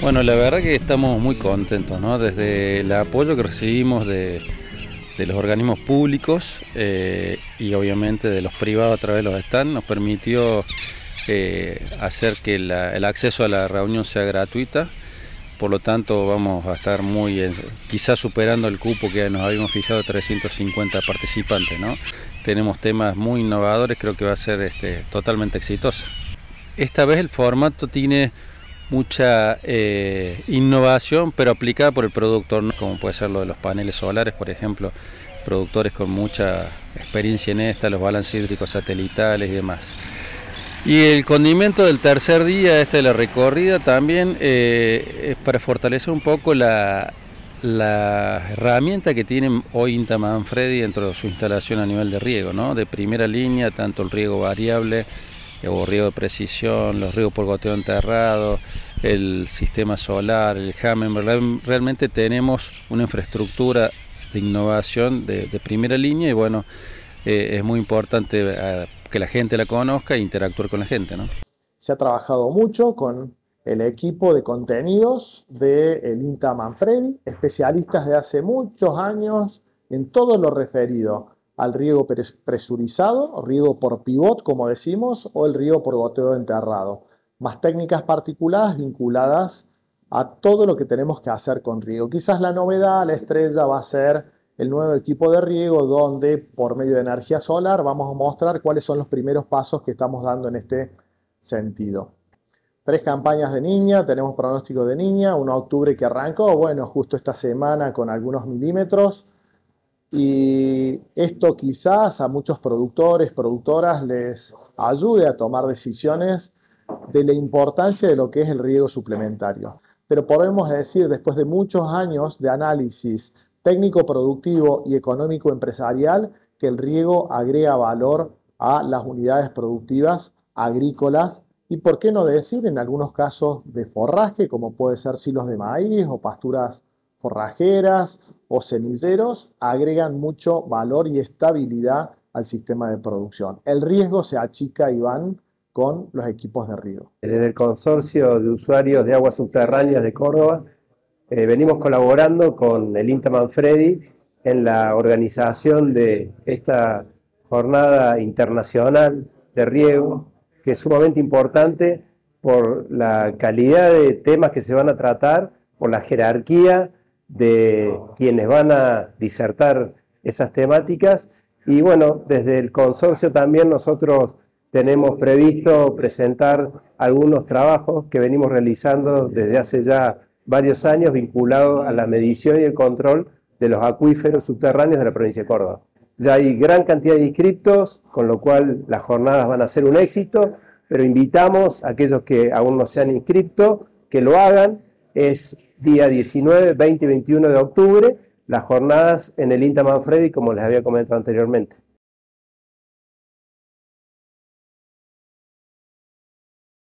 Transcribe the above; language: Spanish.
Bueno, la verdad que estamos muy contentos, ¿no? Desde el apoyo que recibimos de, los organismos públicos eh, y obviamente de los privados a través de los stands, nos permitió eh, hacer que el acceso a la reunión sea gratuita. Por lo tanto, vamos a estar muy, quizás superando el cupo que nos habíamos fijado de 350 participantes. Tenemos temas muy innovadores, creo que va a ser este, totalmente exitosa. Esta vez el formato tiene mucha eh, innovación, pero aplicada por el productor, como puede ser lo de los paneles solares, por ejemplo, productores con mucha experiencia en esta, los balances hídricos satelitales y demás. Y el condimento del tercer día, este de la recorrida, también eh, es para fortalecer un poco la, herramienta que tiene hoy Inta Manfredi dentro de su instalación a nivel de riego, ¿no? de primera línea, tanto el riego variable, o riego de precisión, los riegos por goteo enterrado, el sistema solar, el Hammond, realmente tenemos una infraestructura de innovación de, primera línea y bueno, eh, es muy importante eh, que la gente la conozca e interactuar con la gente. Se ha trabajado mucho con el equipo de contenidos del de INTA Manfredi, especialistas de hace muchos años en todo lo referido al riego presurizado, riego por pivot, como decimos, o el riego por goteo enterrado. Más técnicas particulares vinculadas a todo lo que tenemos que hacer con riego. Quizás la novedad, la estrella va a ser el nuevo equipo de riego donde por medio de energía solar vamos a mostrar cuáles son los primeros pasos que estamos dando en este sentido. Tres campañas de niña, tenemos pronóstico de niña, un octubre que arrancó, bueno, justo esta semana con algunos milímetros, y esto quizás a muchos productores, productoras les ayude a tomar decisiones de la importancia de lo que es el riego suplementario. Pero podemos decir, después de muchos años de análisis técnico, productivo y económico empresarial, que el riego agrega valor a las unidades productivas agrícolas y, por qué no decir, en algunos casos de forraje, como puede ser silos de maíz o pasturas forrajeras o semilleros agregan mucho valor y estabilidad al sistema de producción. El riesgo se achica, Iván, con los equipos de riego. Desde el Consorcio de Usuarios de Aguas Subterráneas de Córdoba, eh, venimos colaborando con el INTA Manfredi en la organización de esta jornada internacional de riego, que es sumamente importante por la calidad de temas que se van a tratar, por la jerarquía de quienes van a disertar esas temáticas. Y bueno, desde el consorcio también nosotros tenemos previsto presentar algunos trabajos que venimos realizando desde hace ya varios años vinculados a la medición y el control de los acuíferos subterráneos de la provincia de Córdoba. Ya hay gran cantidad de inscriptos, con lo cual las jornadas van a ser un éxito, pero invitamos a aquellos que aún no se han inscrito que lo hagan. Es día 19, 20 y 21 de octubre, las jornadas en el INTA Manfredi, como les había comentado anteriormente.